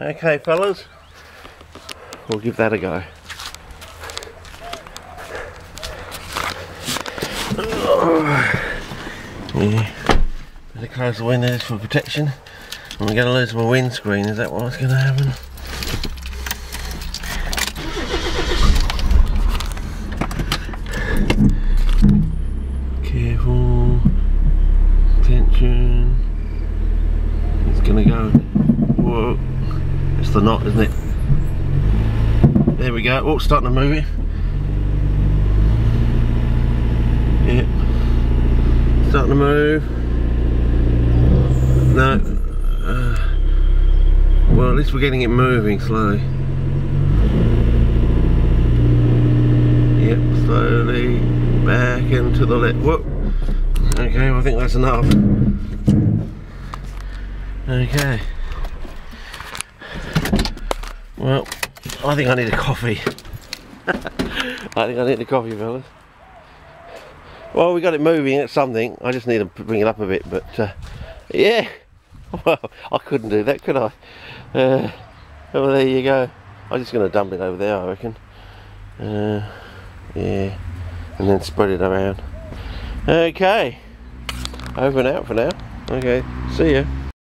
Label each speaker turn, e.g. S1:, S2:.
S1: Okay, fellas, we'll give that a go. Yeah, better close the windows for protection. I'm going to lose my windscreen, is that what's going to happen? Careful. Attention. It's gonna go. Whoa. The knot, isn't it? There we go. Oh, starting to move it. Yeah. Starting to move. No. Uh, well, at least we're getting it moving slowly. Yep, slowly back into the left. Whoop. Okay, well, I think that's enough. Okay. Well, I think I need a coffee. I think I need a coffee, fellas. Well, we got it moving, it's something. I just need to bring it up a bit, but uh, yeah. Well, I couldn't do that, could I? Uh, well, there you go. I'm just going to dump it over there, I reckon. Uh, yeah. And then spread it around. Okay. Over and out for now. Okay. See ya.